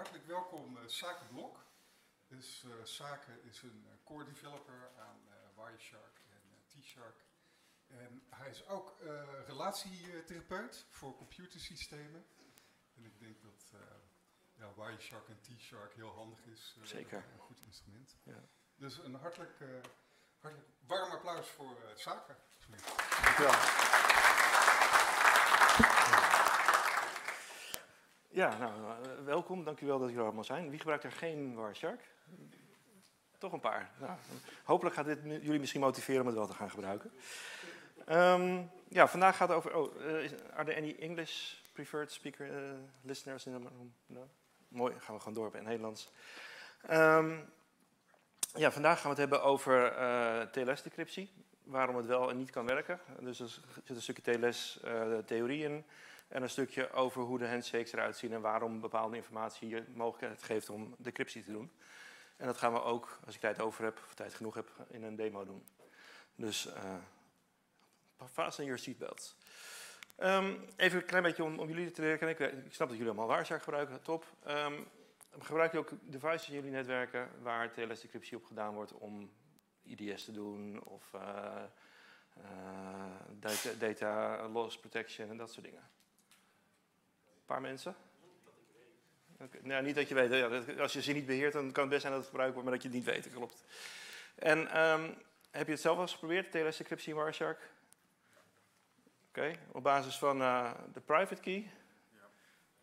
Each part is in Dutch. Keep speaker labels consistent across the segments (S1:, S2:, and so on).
S1: hartelijk welkom uh, Zakenblok. Dus uh, Zaken is een uh, core developer aan Wireshark en T-Shark. En hij is ook relatietherapeut voor computersystemen. En ik denk dat ja, Wireshark en T-Shark heel handig is.
S2: Zeker.
S1: Een goed instrument. Ja. Dus een hartelijk, hartelijk warm applaus voor Zaken.
S2: Dankjewel. Ja, nou, uh, welkom. Dankjewel dat jullie er allemaal zijn. Wie gebruikt er geen Wireshark? Toch een paar. Nou, hopelijk gaat dit jullie misschien motiveren om het wel te gaan gebruiken. Um, ja, vandaag gaat het over... Oh, uh, are there any English preferred speaker uh, listeners in the room? No? Mooi, gaan we gewoon door in het Nederlands. Um, ja, vandaag gaan we het hebben over TLS-decryptie. Waarom het wel en niet kan werken. Dus er zit een stukje TLS-theorie in. En een stukje over hoe de handshakes eruit zien en waarom bepaalde informatie je mogelijkheid geeft om decryptie te doen. En dat gaan we ook, als ik tijd over heb, of tijd genoeg heb, in een demo doen. Dus uh, fasten your seatbelts. Um, even een klein beetje om, jullie te leren kennen. Ik, snap dat jullie allemaal Wireshark gebruiken, top. Um, gebruik je ook devices in jullie netwerken waar TLS-decryptie op gedaan wordt om IDS te doen of uh, data, data loss protection en dat soort dingen? Paar mensen? Okay. Nou, niet dat je weet. Ja, als je ze niet beheert, dan kan het best zijn dat het gebruikt wordt, maar dat je het niet weet. Klopt. En um, heb je het zelf al eens geprobeerd, TLS-encryptie in Wireshark? Oké, okay. op basis van uh, de private key?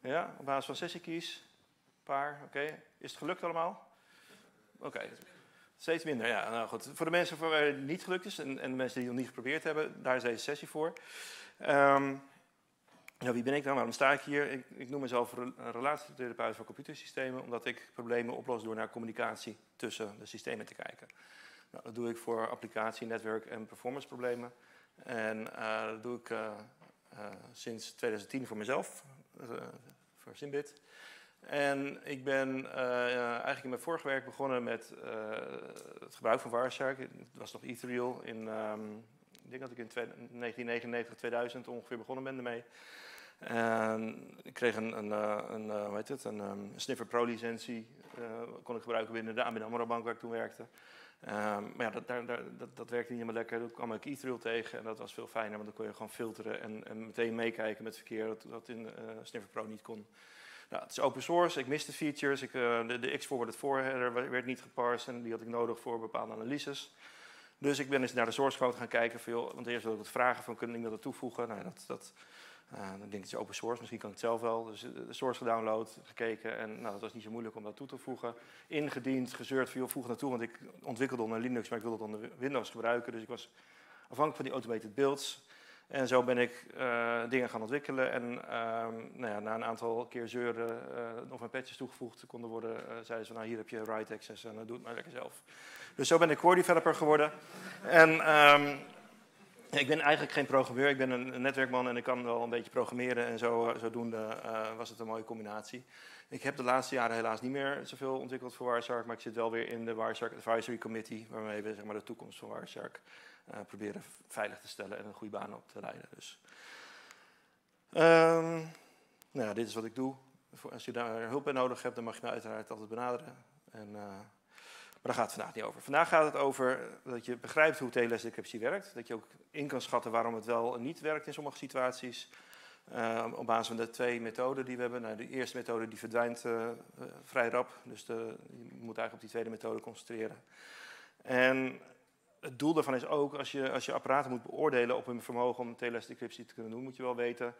S2: Ja. ja. op basis van sessie keys? Een paar, oké. Okay. Is het gelukt allemaal? Oké, steeds minder. Ja, nou goed. Voor de mensen voor wie het niet gelukt is en, en de mensen die het nog niet geprobeerd hebben, daar is deze sessie voor. Um, ja, wie ben ik dan? Waarom sta ik hier? Ik, ik noem mezelf een relatietherapeut voor computersystemen, omdat ik problemen oplos door naar communicatie tussen de systemen te kijken. Nou, dat doe ik voor applicatie, netwerk en performance problemen. En uh, dat doe ik uh, uh, sinds 2010 voor mezelf, voor Simbit. En ik ben eigenlijk in mijn vorige werk begonnen met het gebruik van Wireshark. Het was nog Ethereal in, um, ik denk dat ik in 1999, 2000 ongeveer begonnen ben ermee. Ik kreeg een, een, eh, een, eh, het, een, um, Sniffer Pro licentie, uh, kon ik gebruiken binnen de ABN AMRO bank waar ik toen werkte. Um, maar ja, dat, dat, dat, werkte niet helemaal lekker. Toen kwam ik Ethereal tegen en dat was veel fijner, want dan kon je gewoon filteren en, en meteen meekijken met verkeer, dat, dat in uh, Sniffer Pro niet kon. Nou, het is open source, ik miste features, ik, de, de X-forwarded voorheader werd niet geparst en die had ik nodig voor bepaalde analyses. Dus ik ben eens naar de source code gaan kijken, veel, want eerst wilde ik wat vragen van, kunnen ik dat toevoegen? Nou, dat, dat uh, dan denk is open source, misschien kan ik het zelf wel. Dus de source gedownload, gekeken en nou, dat was niet zo moeilijk om dat toe te voegen. Ingediend, gezeurd, veel voeg naartoe, want ik ontwikkelde onder Linux, maar ik wilde het onder Windows gebruiken. Dus ik was afhankelijk van die automated builds. En zo ben ik uh, dingen gaan ontwikkelen. En uh, nou ja, na een aantal keer zeuren nog mijn patches toegevoegd konden worden, zeiden ze nou hier heb je write access en doe het maar lekker zelf. Dus zo ben ik core developer geworden. En um, ik ben eigenlijk geen programmeur, ik ben een netwerkman en ik kan wel een beetje programmeren en zo, eh, zodoende uh, was het een mooie combinatie. Ik heb de laatste jaren helaas niet meer zoveel ontwikkeld voor Wireshark, maar ik zit wel weer in de Wireshark Advisory Committee, waarmee we zeg maar, de toekomst van Wireshark uh, proberen veilig te stellen en een goede baan op te leiden. Dus. Um, nou ja, dit is wat ik doe. Als je daar hulp bij nodig hebt, dan mag je me uiteraard altijd benaderen. En, daar gaat het vandaag niet over. Vandaag gaat het over dat je begrijpt hoe TLS-decryptie werkt. Dat je ook in kan schatten waarom het wel en niet werkt in sommige situaties. Uh, op basis van de twee methoden die we hebben. Nou, de eerste methode die verdwijnt uh, uh, vrij rap. Dus de, je moet eigenlijk op die tweede methode concentreren. En het doel daarvan is ook, als je, als je apparaten moet beoordelen op hun vermogen om TLS-decryptie te kunnen doen, moet je wel weten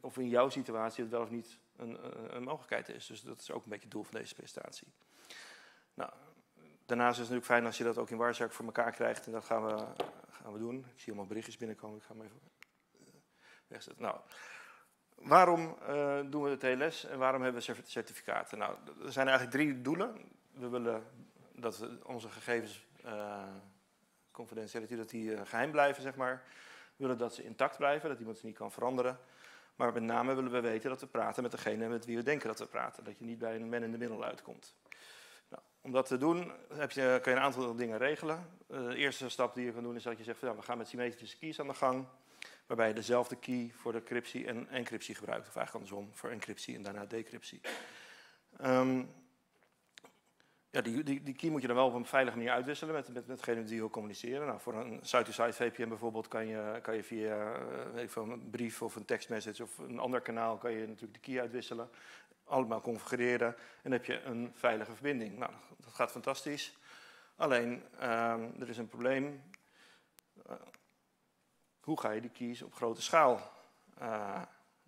S2: of in jouw situatie het wel of niet een, een mogelijkheid is. Dus dat is ook een beetje het doel van deze presentatie. Nou, daarnaast is het natuurlijk fijn als je dat ook in Wireshark voor elkaar krijgt. En dat gaan we, gaan we doen. Ik zie allemaal berichtjes binnenkomen. Ik ga hem even eh, wegzetten. Nou, waarom uh, doen we de TLS en waarom hebben we certificaten? Nou, er zijn eigenlijk drie doelen. We willen dat onze gegevens, uh, dat die geheim blijven, zeg maar. We willen dat ze intact blijven, dat iemand ze niet kan veranderen. Maar met name willen we weten dat we praten met degene met wie we denken dat we praten. Dat je niet bij een man in de middel uitkomt. Om dat te doen heb je, kun je een aantal dingen regelen. Eh, de eerste stap die je kan doen is dat je zegt, ja, we gaan met symmetrische keys aan de gang. Waarbij je dezelfde key voor de encryptie en encryptie gebruikt. Of eigenlijk andersom, voor encryptie en daarna decryptie. Ehm, ja, die, die, die key moet je dan wel op een veilige manier uitwisselen met, met, met degene die wil communiceren. Nou, voor een site-to-site VPN bijvoorbeeld kan je, kan je via uh, weet ik een brief of een tekstmessage of een ander kanaal kan je natuurlijk de key uitwisselen. Allemaal configureren en heb je een veilige verbinding. Nou, dat gaat fantastisch. Alleen, ehm, er is een probleem. Uh, hoe ga je die keys op grote schaal uh,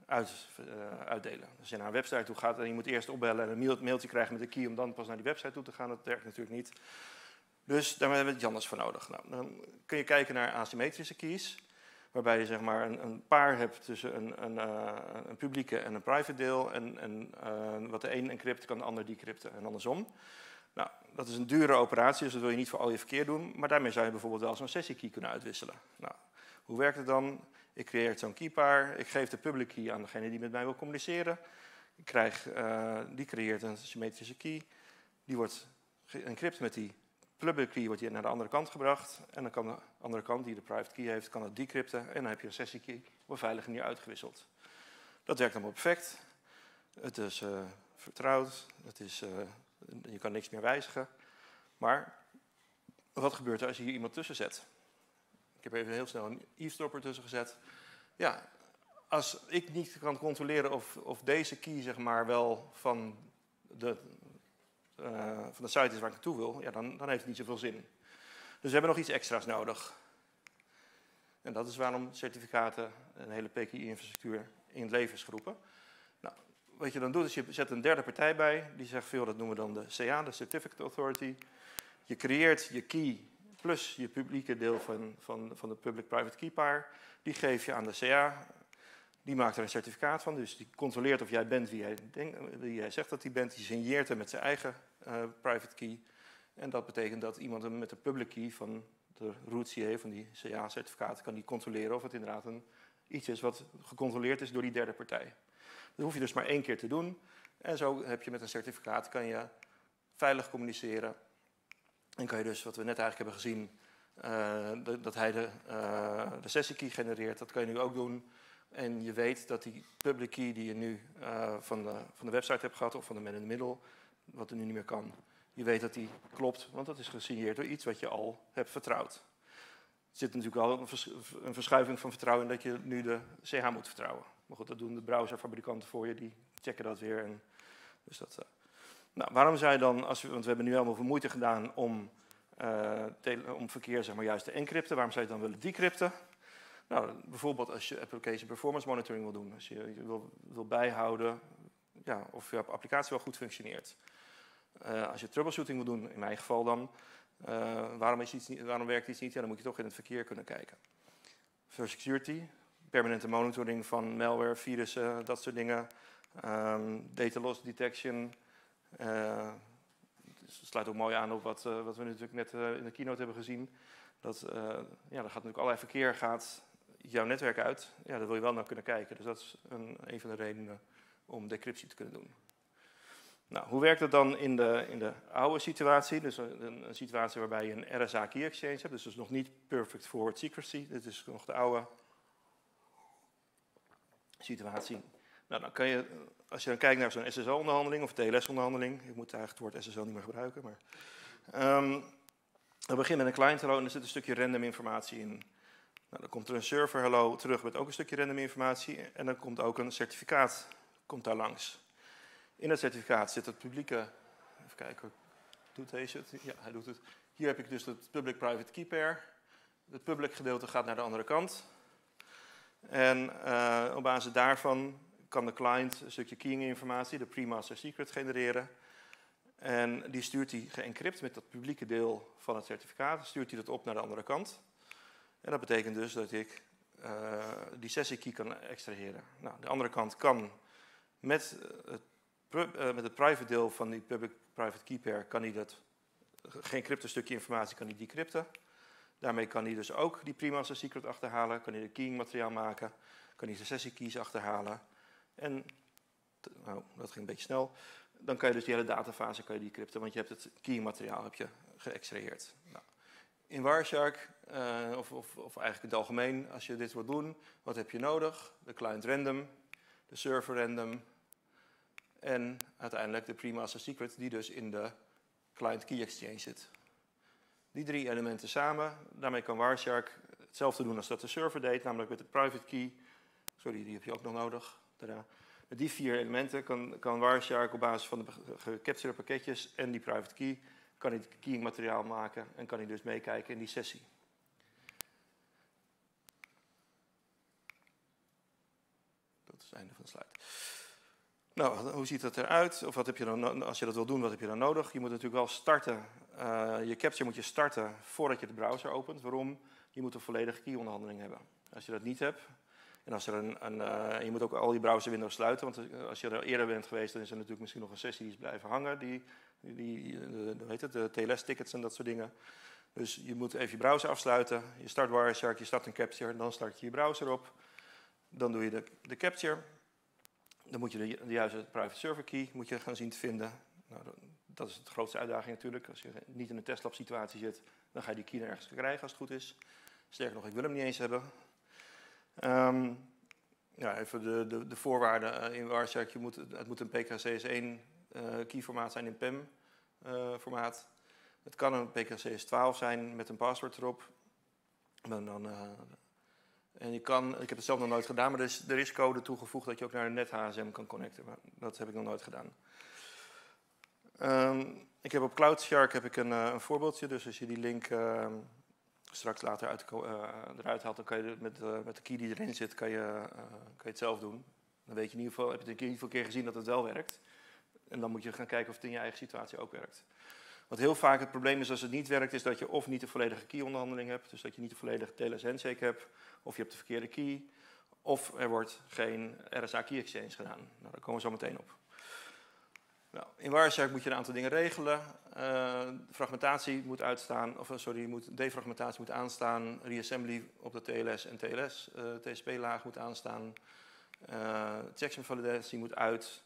S2: uit, uh, uitdelen. Als je naar een website toe gaat en je moet eerst opbellen en een mailtje krijgen met een key om dan pas naar die website toe te gaan, dat werkt natuurlijk niet. Dus daar hebben we het anders voor nodig. Nou, dan kun je kijken naar asymmetrische keys, waarbij je zeg maar een, een paar hebt tussen een, een, uh, een, publieke en een private deel. En, en uh, wat de een encrypt, kan de ander decrypten en andersom. Nou, dat is een dure operatie, dus dat wil je niet voor al je verkeer doen. Maar daarmee zou je bijvoorbeeld wel zo'n sessiekey kunnen uitwisselen. Nou, hoe werkt het dan? Ik creëer zo'n keypaar, ik geef de public key aan degene die met mij wil communiceren. Ik krijg, uh, die creëert een symmetrische key. Die wordt geëncrypt met die public key, wordt die naar de andere kant gebracht. En dan kan de andere kant, die de private key heeft, kan het decrypten. En dan heb je een sessiekey op een veilige manier uitgewisseld. Dat werkt allemaal perfect. Het is uh, vertrouwd. Het is, uh, je kan niks meer wijzigen. Maar wat gebeurt er als je hier iemand tussen zet? Ik heb even heel snel een eavesdropper tussen gezet. Ja, als ik niet kan controleren of, of deze key zeg maar wel van de, van de site is waar ik naartoe wil, ja, dan, dan heeft het niet zoveel zin. Dus we hebben nog iets extra's nodig. En dat is waarom certificaten en een hele PKI-infrastructuur in het leven is geroepen. Nou, wat je dan doet is je zet een derde partij bij, die zegt veel, dat noemen we dan de CA, de Certificate Authority. Je creëert je key plus je publieke deel van, van, van de public-private key paar. Die geef je aan de CA. Die maakt er een certificaat van, dus die controleert of jij bent wie jij, denk, wie jij zegt dat hij bent. Die signeert hem met zijn eigen uh, private key. En dat betekent dat iemand hem met de public key van de root van die CA-certificaat kan die controleren of het inderdaad een, iets is wat gecontroleerd is door die derde partij. Dat hoef je dus maar één keer te doen. En zo heb je met een certificaat kan je veilig communiceren en kan je dus, wat we net eigenlijk hebben gezien, uh, dat hij de, uh, de genereert, dat kan je nu ook doen. En je weet dat die public key die je nu van, de, van de website hebt gehad, of van de man in the middle, wat er nu niet meer kan, je weet dat die klopt, want dat is gesigneerd door iets wat je al hebt vertrouwd. Er zit natuurlijk wel een, vers een verschuiving van vertrouwen dat je nu de CH moet vertrouwen. Maar goed, dat doen de browserfabrikanten voor je, die checken dat weer. En dus dat, nou, waarom zou je dan, als want we hebben nu helemaal veel moeite gedaan om, uh, om verkeer zeg maar, juist te encrypten, waarom zou je dan willen decrypten? Nou, bijvoorbeeld als je application performance monitoring wil doen, als je, je wil, wil, bijhouden ja, of je applicatie wel goed functioneert. Uh, als je troubleshooting wil doen, in mijn geval dan, uh, waarom, is iets niet, waarom werkt iets niet? Ja, dan moet je toch in het verkeer kunnen kijken. For security, permanente monitoring van malware, virussen, dat soort dingen. Um, data loss detection, uh, dus het sluit ook mooi aan op wat, we natuurlijk net in de keynote hebben gezien. Dat ja, er gaat natuurlijk allerlei verkeer gaat jouw netwerk uit. Ja, daar wil je wel naar kunnen kijken. Dus dat is een, een van de redenen om decryptie te kunnen doen. Nou, hoe werkt het dan in de, in de oude situatie? Dus een, een situatie waarbij je een RSA key exchange hebt. Dus dat is nog niet perfect forward secrecy. Dit is nog de oude situatie. Nou, dan kan je, als je dan kijkt naar zo'n SSL-onderhandeling of TLS-onderhandeling, ik moet eigenlijk het woord SSL niet meer gebruiken, maar. Um, dan begin met een client hello en er zit een stukje random informatie in. Nou, dan komt er een server hello terug met ook een stukje random informatie en dan komt ook een certificaat komt daar langs. In dat certificaat zit het publieke, even kijken, doet deze het? Ja, hij doet het. Hier heb ik dus het public-private key pair. Het public gedeelte gaat naar de andere kant. En uh, op basis daarvan kan de client een stukje keying informatie, de pre-master secret, genereren. En die stuurt hij geëncrypt met dat publieke deel van het certificaat, stuurt hij dat op naar de andere kant. En dat betekent dus dat ik uh, die sessie key kan extraheren. Nou, de andere kant kan met het, uh, met het private deel van die public-private key pair, kan hij dat geëncrypte stukje informatie kan hij decrypten. Daarmee kan hij dus ook die pre-master secret achterhalen, kan hij de keying materiaal maken, kan hij de sessie keys achterhalen. En, nou, dat ging een beetje snel. Dan kan je dus die hele datafase kan je decrypten, want je hebt het key materiaal heb je geëxtraheerd. Nou, in Wireshark, uh, of, of, of, eigenlijk in het algemeen, als je dit wilt doen, wat heb je nodig? De client random, de server random En uiteindelijk de pre-master secret die dus in de client key exchange zit. Die drie elementen samen, daarmee kan Wireshark hetzelfde doen als dat de server deed, namelijk met de private key. Sorry, die heb je ook nog nodig. Tada. Met die vier elementen kan, kan Wireshark op basis van de gecaptured pakketjes en die private key, kan hij keying materiaal maken en kan hij dus meekijken in die sessie. Dat is het einde van de slide. Nou, hoe ziet dat eruit? Of wat heb je dan, als je dat wil doen, wat heb je dan nodig? Je moet natuurlijk wel starten. Uh, je capture moet je starten voordat je de browser opent. Waarom? Je moet een volledige key-onderhandeling hebben. Als je dat niet hebt, en als er een, een uh, je moet ook al je browserwindows sluiten, want als je er eerder bent geweest, dan is er natuurlijk misschien nog een sessie die is blijven hangen, die, die, de, heet het, de TLS-tickets en dat soort dingen. Dus je moet even je browser afsluiten, je start Wireshark, je start een capture, dan start je je browser op. Dan doe je de, de capture, dan moet je de, de juiste private server key moet je gaan zien te vinden. Nou, dat is de grootste uitdaging natuurlijk. Als je niet in een testlab situatie zit, dan ga je die key ergens krijgen als het goed is. Sterker nog, ik wil hem niet eens hebben. Um, ja, even de, de, de voorwaarden eh, in Wireshark. Je moet, het moet een PKCS1 uh, eh, keyformaat zijn in PEM-formaat. Uh, het kan een PKCS12 zijn met een paswoord erop. En, dan, en je kan, ik heb het zelf nog nooit gedaan, maar er is, code toegevoegd dat je ook naar een NetHSM kan connecten. Maar dat heb ik nog nooit gedaan. Um, ik heb op CloudShark heb ik een, een, voorbeeldje, dus als je die link uh, straks later uit, uh, eruit haalt, dan kan je met, uh, met de key die erin zit, kan je, kan je het zelf doen. Dan weet je in ieder geval, heb je het in ieder geval keer gezien dat het wel werkt. En dan moet je gaan kijken of het in je eigen situatie ook werkt. Wat heel vaak het probleem is als het niet werkt, is dat je of niet een volledige key-onderhandeling hebt, dus dat je niet een volledige TLS handshake hebt, of je hebt de verkeerde key, of er wordt geen RSA key exchange gedaan. Nou, daar komen we zo meteen op. Nou, in Wireshark moet je een aantal dingen regelen. Uh, fragmentatie moet uitstaan, of sorry, moet, defragmentatie moet aanstaan. Reassembly op de TLS en TLS, uh, TCP-laag moet aanstaan. Uh, checksum validatie moet uit,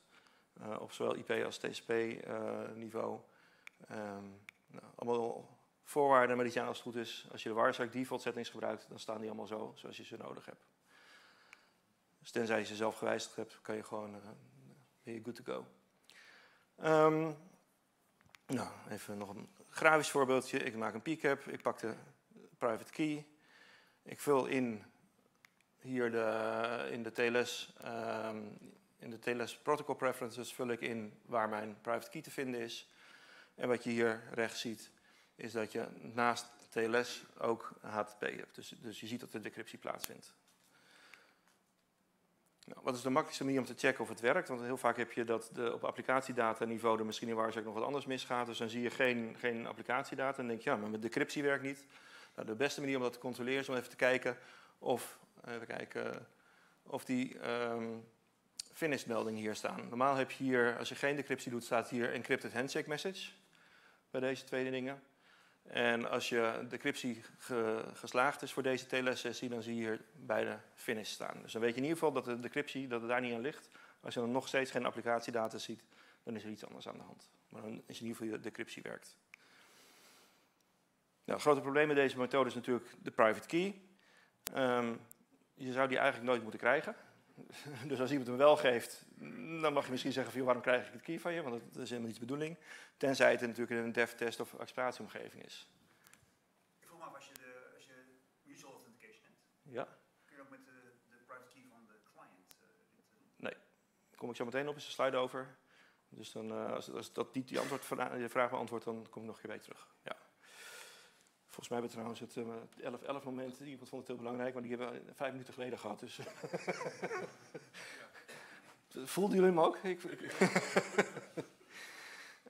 S2: op zowel IP als TCP-niveau. Um, nou, allemaal voorwaarden, maar die zijn als het goed is. Als je de Wireshark default settings gebruikt, dan staan die allemaal zo, zoals je ze nodig hebt. Dus tenzij je ze zelf gewijzigd hebt, kan je gewoon, ben je good to go. Um, nou, even nog een grafisch voorbeeldje. Ik maak een PCAP, ik pak de private key. Ik vul in hier de, in de TLS, ehm, in de TLS protocol preferences vul ik in waar mijn private key te vinden is. En wat je hier rechts ziet, is dat je naast TLS ook HTTP hebt. Dus, dus je ziet dat de decryptie plaatsvindt. Nou, wat is de makkelijkste manier om te checken of het werkt? Want heel vaak heb je dat de, op applicatiedataniveau er misschien in Wireshark nog wat anders misgaat. Dus dan zie je geen, geen applicatiedata en denk je, ja, maar mijn decryptie werkt niet. Nou, de beste manier om dat te controleren is om even te kijken of, even kijken, of die um, melding hier staan. Normaal heb je hier, als je geen decryptie doet, staat hier encrypted handshake message bij deze twee dingen. En als je decryptie ge, geslaagd is voor deze TLS-sessie, dan zie je hier beide finish staan. Dus dan weet je in ieder geval dat de decryptie dat het daar niet aan ligt. Als je dan nog steeds geen applicatiedata ziet, dan is er iets anders aan de hand. Maar dan is in ieder geval je decryptie werkt. Nou, het grote probleem met deze methode is natuurlijk de private key. Um, je zou die eigenlijk nooit moeten krijgen. dus als iemand hem wel geeft, dan mag je misschien zeggen van waarom krijg ik het key van je, want dat is helemaal niet de bedoeling. Tenzij het natuurlijk in een dev-test of acceptatieomgeving is.
S3: Ik vroeg me af, als je, de, als je usual authentication hebt,
S2: ja.
S3: kun je ook met de, de private key van de client uh, dit doen?
S2: Nee, daar kom ik zo meteen op, is een slide over. Dus dan, uh, als, als, dat niet die antwoord, je vraag beantwoordt, dan kom ik nog een keer weer terug. Ja. Volgens mij hebben we trouwens het 11-11 uh, moment, iemand vond het heel belangrijk, maar die hebben we vijf minuten geleden gehad. Dus. Voelden jullie hem ook? Ik,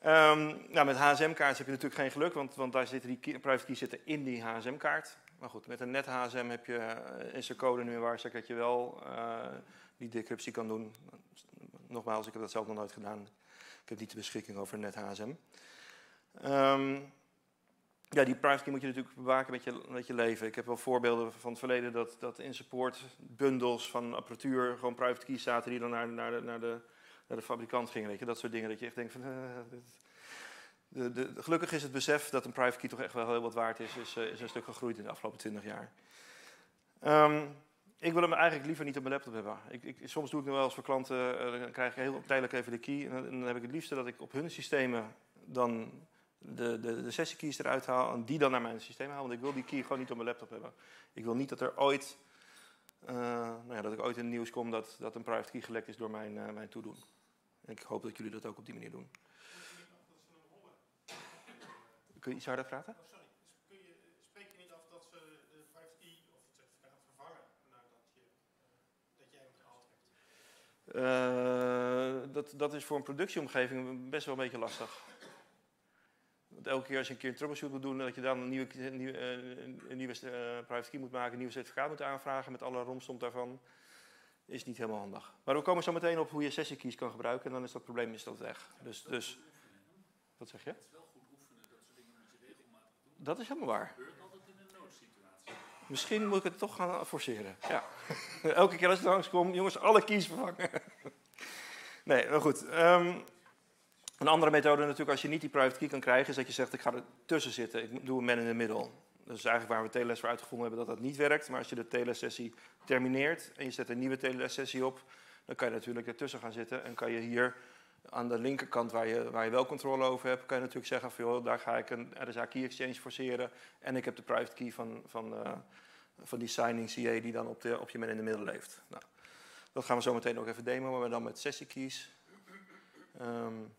S2: um, nou, met HSM-kaart heb je natuurlijk geen geluk, want, want daar zitten die private keys zitten in die HSM-kaart. Maar goed, met een net HSM heb je, uh, is er code nu waar dat je wel uh, die decryptie kan doen. Nogmaals, ik heb dat zelf nog nooit gedaan. Ik heb niet de beschikking over net HSM. Um, ja, die privacy moet je natuurlijk bewaken met je, met je leven. Ik heb wel voorbeelden van het verleden dat, dat in support bundels van apparatuur gewoon private keys zaten die dan naar, naar, de, naar, de, naar de fabrikant gingen. Weet je? Dat soort dingen dat je echt denkt van... Uh, de, de, gelukkig is het besef dat een private key toch echt wel heel wat waard is, is, uh, is een stuk gegroeid in de afgelopen 20 jaar. Um, ik wil hem eigenlijk liever niet op mijn laptop hebben. Ik, ik, soms doe ik nog wel eens voor klanten, uh, dan krijg ik heel tijdelijk even de key. En dan, heb ik het liefste dat ik op hun systemen dan de, de, de sessiekeys eruit haal en die dan naar mijn systeem haal. Want ik wil die key gewoon niet op mijn laptop hebben. Ik wil niet dat er ooit, uh, nou ja, dat ik ooit in het nieuws kom dat, dat een private key gelekt is door mijn, uh, mijn toedoen. En ik hoop dat jullie dat ook op die manier doen. Kun je iets harder praten?
S4: Oh, sorry. Kun je, spreek je niet af dat ze de private key of het certificaat vervangen nadat je, dat jij hem gehaald hebt?
S2: Uh, dat, dat is voor een productieomgeving best wel een beetje lastig. Elke keer als je een keer een troubleshoot moet doen, dat je dan een nieuwe, een nieuwe, een nieuwe uh, private key moet maken, een nieuw certificaat moet aanvragen met alle romstond daarvan, is niet helemaal handig. Maar we komen zo meteen op hoe je sessiekeys kan gebruiken en dan is dat probleem is dat weg. Dus, dus wat zeg je? Dat is helemaal waar. Misschien moet ik het toch gaan forceren. Ja. Elke keer als ik langs kom, jongens, alle keys vervangen. nee, maar goed. Um, een andere methode natuurlijk, als je niet die private key kan krijgen, is dat je zegt, ik ga er tussen zitten. Ik doe een man in the middle. Dat is eigenlijk waar we TLS voor uitgevonden hebben dat dat niet werkt. Maar als je de TLS-sessie termineert en je zet een nieuwe TLS-sessie op, dan kan je natuurlijk ertussen gaan zitten en kan je hier aan de linkerkant waar je, waar je wel controle over hebt, kan je natuurlijk zeggen van joh, daar ga ik een RSA key exchange forceren en ik heb de private key van, van, uh, van die signing CA die dan op, de, op je man in de middel leeft. Nou, dat gaan we zo meteen ook even demoen, maar dan met sessie keys. Um,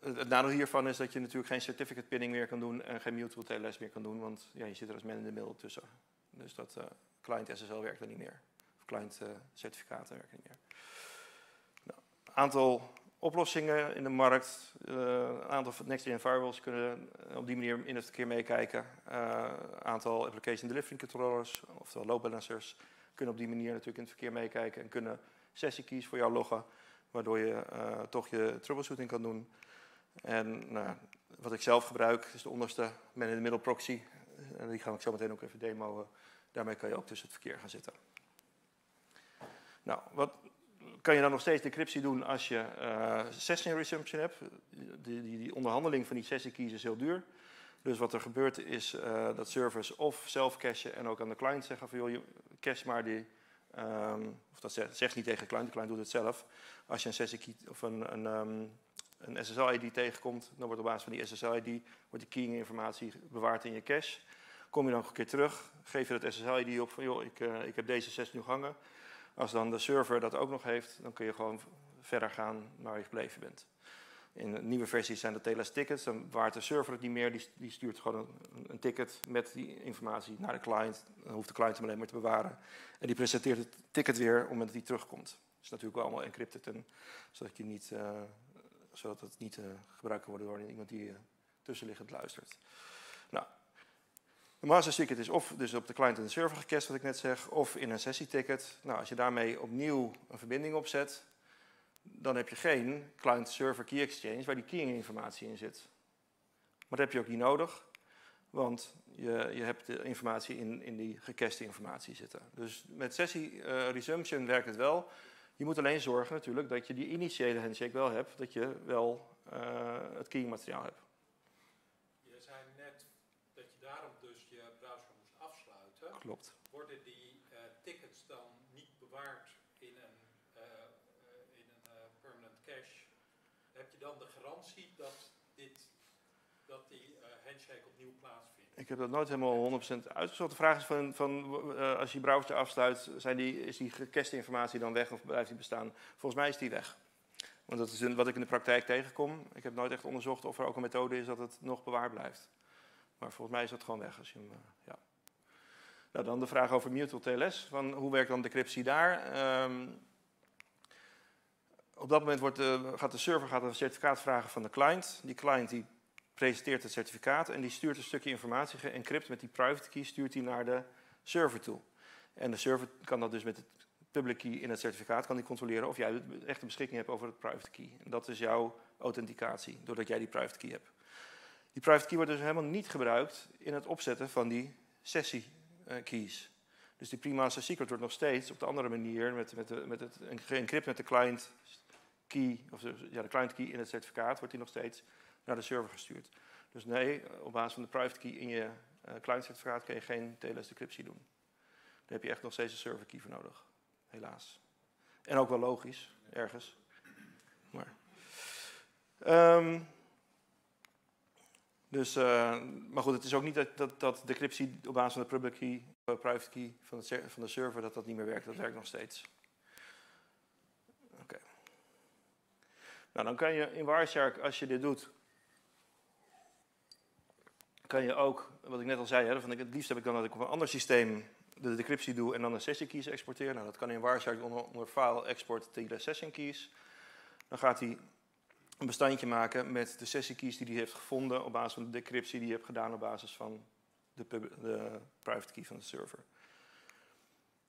S2: het nadeel hiervan is dat je natuurlijk geen certificate pinning meer kan doen en geen mutable TLS meer kan doen, want ja, je zit er als man in de middel tussen. Dus dat uh, client SSL werkt dan niet meer. Of client uh, certificaten werken niet meer. Nou, aantal oplossingen in de markt. Een aantal next-gen firewalls kunnen op die manier in het verkeer meekijken. Een aantal application delivery controllers, oftewel load balancers, kunnen op die manier natuurlijk in het verkeer meekijken en kunnen sessie keys voor jou loggen, waardoor je toch je troubleshooting kan doen. En nou, wat ik zelf gebruik is de onderste man in de middle proxy. En die ga ik zo meteen ook even demoen. Daarmee kan je ook tussen het verkeer gaan zitten. Nou, wat kan je dan nog steeds decryptie doen als je uh, session resumption hebt? Die, die, die, onderhandeling van die sessie keys is heel duur. Dus wat er gebeurt is uh, dat servers of zelf cachen en ook aan de client zeggen van joh, je cache maar die, um, of dat zegt, niet tegen de client, de client doet het zelf. Als je een sessie key of een, een um, een SSL-ID tegenkomt, dan wordt op basis van die SSL-ID wordt die keying informatie bewaard in je cache. Kom je dan nog een keer terug, geef je dat SSL-ID op van joh, ik, uh, ik heb deze sessie nu hangen. Als dan de server dat ook nog heeft, dan kun je gewoon verder gaan waar je gebleven bent. In nieuwe versies zijn dat TLS tickets, dan waart de server het niet meer, die, die stuurt gewoon een, een, ticket met die informatie naar de client. Dan hoeft de client hem alleen maar te bewaren. En die presenteert het ticket weer op het moment dat hij terugkomt. Dat is natuurlijk wel allemaal encrypted, en, zodat je niet... Uh, zodat het niet uh, gebruikt kan worden door iemand die uh, tussenliggend luistert. Nou, de master secret is of dus op de client en de server gecast, wat ik net zeg, of in een sessieticket. Nou, als je daarmee opnieuw een verbinding opzet, dan heb je geen client-server key exchange waar die keying informatie in zit. Maar dat heb je ook niet nodig, want je, je hebt de informatie in, in die gecaste informatie zitten. Dus met sessie uh, resumption werkt het wel. Je moet alleen zorgen natuurlijk dat je die initiële handshake wel hebt, dat je wel uh, het keying materiaal hebt.
S4: Je zei net dat je daarom dus je browser moest afsluiten.
S2: Klopt.
S4: Worden die uh, tickets dan niet bewaard in een, uh, in een permanent cache? Heb je dan de garantie dat, dit, dat die handshake opnieuw plaatsvindt?
S2: Ik heb dat nooit helemaal 100% uitgezocht. De vraag is van, van uh, als je browser afsluit, zijn die, is die gecaste informatie dan weg of blijft die bestaan? Volgens mij is die weg. Want dat is wat ik in de praktijk tegenkom. Ik heb nooit echt onderzocht of er ook een methode is dat het nog bewaard blijft. Maar volgens mij is dat gewoon weg. Als je hem, uh, ja. nou, dan de vraag over Mutual TLS. Van hoe werkt dan decryptie daar? Um, op dat moment wordt gaat de server gaat een certificaat vragen van de client. Die client die presenteert het certificaat en die stuurt een stukje informatie geencrypt met die private key, stuurt die naar de server toe. En de server kan dat dus met het public key in het certificaat kan die controleren of jij echt een beschikking hebt over het private key. En dat is jouw authenticatie, doordat jij die private key hebt. Die private key wordt dus helemaal niet gebruikt in het opzetten van die sessie keys. Dus die pre-master secret wordt nog steeds op de andere manier met, met, de, met het geencrypt met de client key, of ja, de client key in het certificaat, wordt die nog steeds naar de server gestuurd. Dus nee, op basis van de private key in je uh, client certificaat kun je geen TLS decryptie doen. heb je echt nog steeds een server key voor nodig. Helaas. En ook wel logisch, ergens. Maar, Ehm, dus, eh, maar goed, het is ook niet dat, dat, dat decryptie op basis van de public key, uh, private key van, het van de server, dat dat niet meer werkt. Dat werkt nog steeds. Oké. Nou, dan kan je in Wireshark, als je dit doet, kan je ook, wat ik net al zei, hè, van het liefst heb ik dan dat ik op een ander systeem de decryptie doe en dan de session keys exporteer. Nou, dat kan in Wireshark onder, file export de session keys. Dan gaat hij een bestandje maken met de session keys die hij heeft gevonden op basis van de decryptie die je hebt gedaan op basis van de, de private key van de server.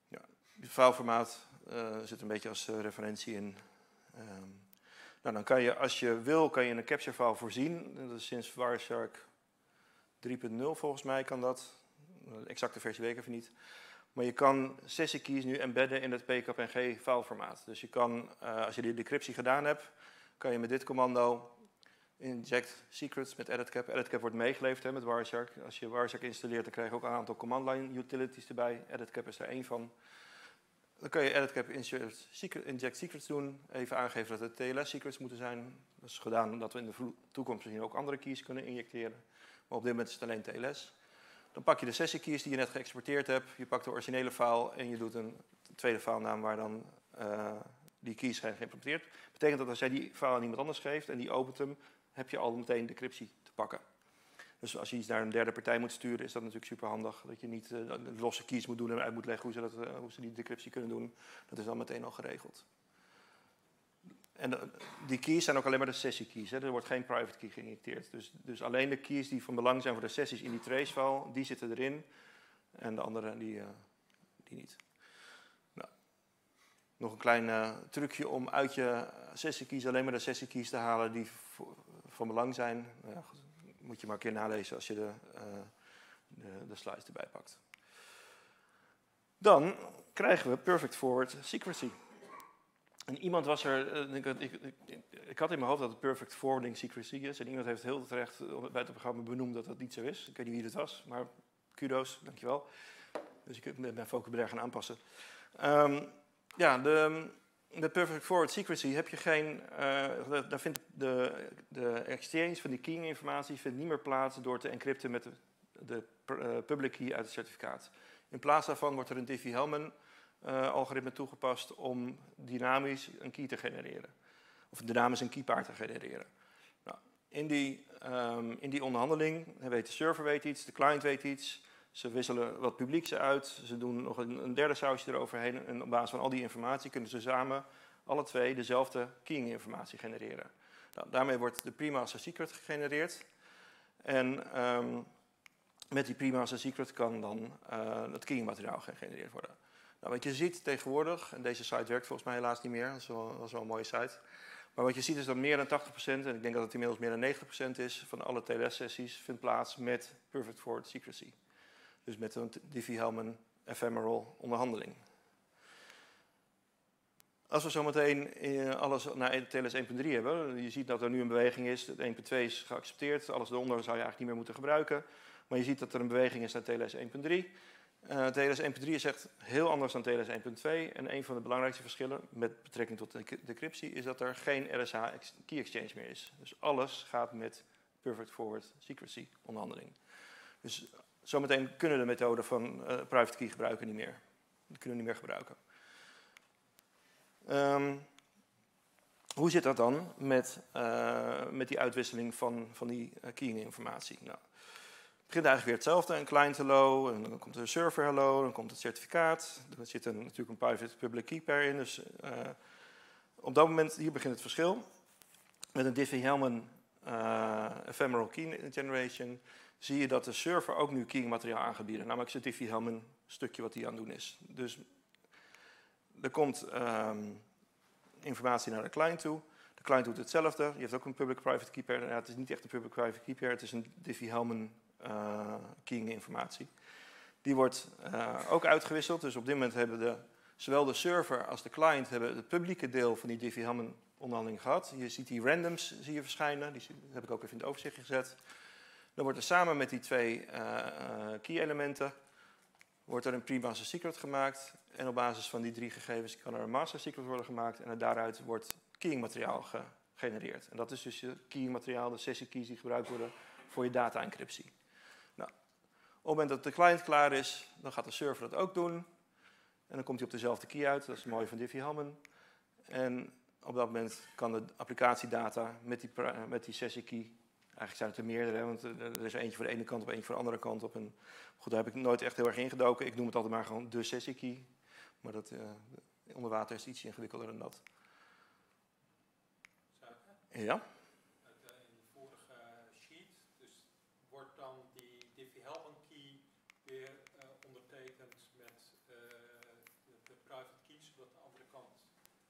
S2: Ja, het fileformaat eh, zit een beetje als eh, referentie in. Ehm, nou, dan kan je, als je wil, kan je een capture file voorzien. Dat is sinds Wireshark 3.0 volgens mij kan dat. De exacte versie weet ik even niet. Maar je kan session keys nu embedden in het PKPNG fileformaat. Dus je kan, eh, als je die decryptie gedaan hebt, kan je met dit commando inject secrets met editcap. Editcap wordt meegeleverd met Wireshark. Als je Wireshark installeert, dan krijg je ook een aantal command line utilities erbij. Editcap is er één van. Dan kan je editcap inject secrets doen. Even aangeven dat het TLS secrets moeten zijn. Dat is gedaan omdat we in de toekomst misschien ook andere keys kunnen injecteren. Maar op dit moment is het alleen TLS. Dan pak je de sessie keys die je net geëxporteerd hebt. Je pakt de originele file en je doet een tweede filenaam waar dan eh, die keys zijn geïmplementeerd. Betekent dat als jij die file aan iemand anders geeft en die opent hem, heb je al meteen decryptie te pakken. Dus als je iets naar een derde partij moet sturen, is dat natuurlijk super handig. Dat je niet eh, losse keys moet doen en uit moet leggen hoe ze, eh, hoe ze die decryptie kunnen doen. Dat is dan meteen al geregeld. En de- die keys zijn ook alleen maar de sessie keys. Hè. Er wordt geen private key geïnjecteerd. Dus, dus alleen de keys die van belang zijn voor de sessies in die tracefile, die zitten erin. En de andere, die, eh, die niet. Nou, nog een klein eh, trucje om uit je sessie keys alleen maar de sessie keys te halen die van belang zijn. Nou moet je maar een keer nalezen als je de, eh, de, de slides erbij pakt. Dan krijgen we perfect forward secrecy. En iemand was er, eh, ik, ik, ik, had in mijn hoofd dat het perfect forwarding secrecy is. En iemand heeft heel terecht bij het programma benoemd dat dat niet zo is. Ik weet niet wie het was, maar kudos, dankjewel. Dus ik ben mijn vocabulaire gaan aanpassen. Ehm, ja, de, de perfect forward secrecy heb je geen. eh, daar- vindt de, de exchange van die keying informatie vindt niet meer plaats door te encrypten met de, de eh, public key uit het certificaat. In plaats daarvan wordt er een Diffie-Hellman eh, algoritme toegepast om dynamisch een key te genereren. Of dynamisch een keypaar te genereren. Nou, in, die, ehm, in die onderhandeling weet de server weet iets, de client weet iets. Ze wisselen wat publieks uit. Ze doen nog een, een derde sausje eroverheen. En op basis van al die informatie kunnen ze samen alle twee dezelfde keying informatie genereren. Nou, daarmee wordt de pre-master secret gegenereerd. En ehm, met die pre-master secret kan dan eh, het keying materiaal gegenereerd worden. Nou, wat je ziet tegenwoordig, en deze site werkt volgens mij helaas niet meer, dat is wel, een mooie site. Maar wat je ziet is dat meer dan 80%, en ik denk dat het inmiddels meer dan 90% is, van alle TLS-sessies vindt plaats met Perfect Forward Secrecy. Dus met een Diffie-Hellman ephemeral onderhandeling. Als we zometeen eh, alles naar TLS 1.3 hebben, je ziet dat er nu een beweging is, het 1.2 is geaccepteerd, alles eronder zou je eigenlijk niet meer moeten gebruiken. Maar je ziet dat er een beweging is naar TLS 1.3. Uh, TLS 1.3 is echt heel anders dan TLS 1.2. En een van de belangrijkste verschillen met betrekking tot de decryptie is dat er geen RSA key exchange meer is. Dus alles gaat met perfect forward secrecy onderhandeling. Dus zometeen kunnen de methoden van eh, private key gebruiken niet meer. Die kunnen we niet meer gebruiken. Ehm, hoe zit dat dan met, eh, met die uitwisseling van, van die keying informatie? Nou, begint eigenlijk weer hetzelfde. Een client hello, en dan komt er een server hello, dan komt het certificaat. Er zit een, natuurlijk een private public key pair in. Dus uh, op dat moment, hier begint het verschil. Met een Diffie-Hellman uh, ephemeral key generation zie je dat de server ook nu keying materiaal aangebieden. Namelijk het Diffie-Hellman stukje wat hij aan het doen is. Dus er komt um, informatie naar de client toe. De client doet hetzelfde. Je hebt ook een public-private key pair. Ja, het is niet echt een public-private key pair, het is een Diffie-Hellman keying informatie. Die wordt uh, ook uitgewisseld. Dus op dit moment hebben de, zowel de server als de client hebben het publieke deel van die Diffie-Hellman onderhandeling gehad. Je ziet die randoms zie je verschijnen. Die heb ik ook even in het overzicht gezet. Dan wordt er samen met die twee uh, key-elementen wordt er een pre-master secret gemaakt. En op basis van die drie gegevens kan er een master secret worden gemaakt. En daaruit wordt keying materiaal gegenereerd. En dat is dus je keying materiaal, de sessie keys die gebruikt worden voor je data-encryptie. Nou, op het moment dat de client klaar is, dan gaat de server dat ook doen. En dan komt hij op dezelfde key uit. Dat is het mooie van Diffie-Hellman. En op dat moment kan de applicatiedata met die, met die sessie key Eigenlijk zijn het er meerdere, want er is eentje voor de ene kant op, eentje voor de andere kant op. En goed, daar heb ik nooit echt heel erg ingedoken. Ik noem het altijd maar gewoon de sessie key. Maar dat, uh, onder water is iets ingewikkelder dan dat. Ja?
S4: In de vorige sheet, dus wordt dan die Diffie-Hellman key weer uh, ondertekend met uh, de, de, private key, zodat de andere kant,